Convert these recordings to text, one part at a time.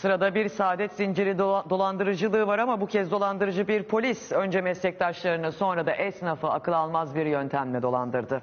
Sırada bir saadet zinciri dola- dolandırıcılığı var ama bu kez dolandırıcı bir polis. Önce meslektaşlarını sonra da esnafı akıl almaz bir yöntemle dolandırdı.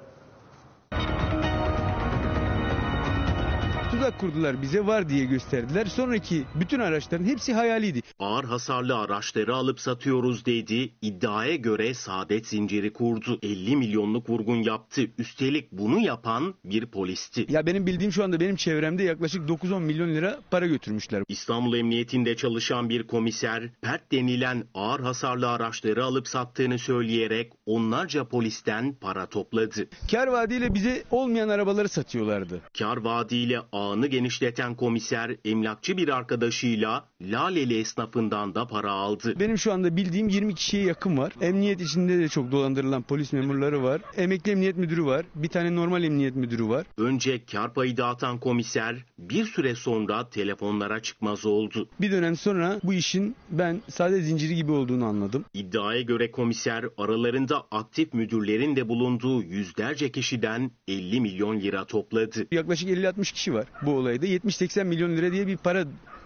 Tuzak kurdular bize var diye gösterdiler. Sonraki bütün araçların hepsi hayaliydi. Ağır hasarlı araçları alıp satıyoruz dedi. İddiaya göre saadet zinciri kurdu. 50 milyonluk vurgun yaptı. Üstelik bunu yapan bir polisti. Ya benim bildiğim şu anda benim çevremde yaklaşık 9-10 milyon lira para götürmüşler. İstanbul Emniyetinde çalışan bir komiser, PERT denilen ağır hasarlı araçları alıp sattığını söyleyerek onlarca polisten para topladı. Kar vaadiyle bize olmayan arabaları satıyorlardı. Kar vaadiyle ağını genişleten komiser, emlakçı bir arkadaşıyla Laleli esnafından da para aldı. Benim şu anda bildiğim 20 kişiye yakın var. Emniyet içinde de çok dolandırılan polis memurları var. Emekli emniyet müdürü var. Bir tane normal emniyet müdürü var. Önce kar payı dağıtan komiser bir süre sonra telefonlara çıkmaz oldu. Bir dönem sonra bu işin ben sade zinciri gibi olduğunu anladım. İddiaya göre komiser aralarında aktif müdürlerin de bulunduğu yüzlerce kişiden 50 milyon lira topladı. Yaklaşık 50-60 kişi var bu olayda. 70-80 milyon lira diye bir para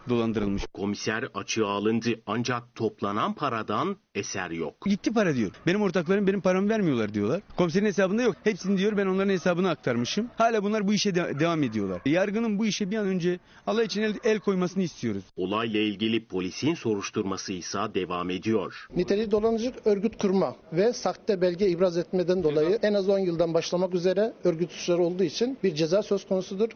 dolandırılmış. Komiser açığa alındı ancak toplanan paradan eser yok. Gitti para diyor. Benim ortaklarım benim paramı vermiyorlar diyorlar. Komiserin hesabında yok. Hepsini diyor ben onların hesabına aktarmışım. Hala bunlar bu işe de- devam ediyorlar. Yargının bu işe bir an önce Allah için el, el koymasını istiyoruz. Olayla ilgili polisin soruşturması ise devam ediyor. Niteliği dolandırıcılık örgüt kurma ve sahte belge ibraz etmeden dolayı en az 10 yıldan başlamak üzere örgüt suçları olduğu için bir ceza söz konusudur.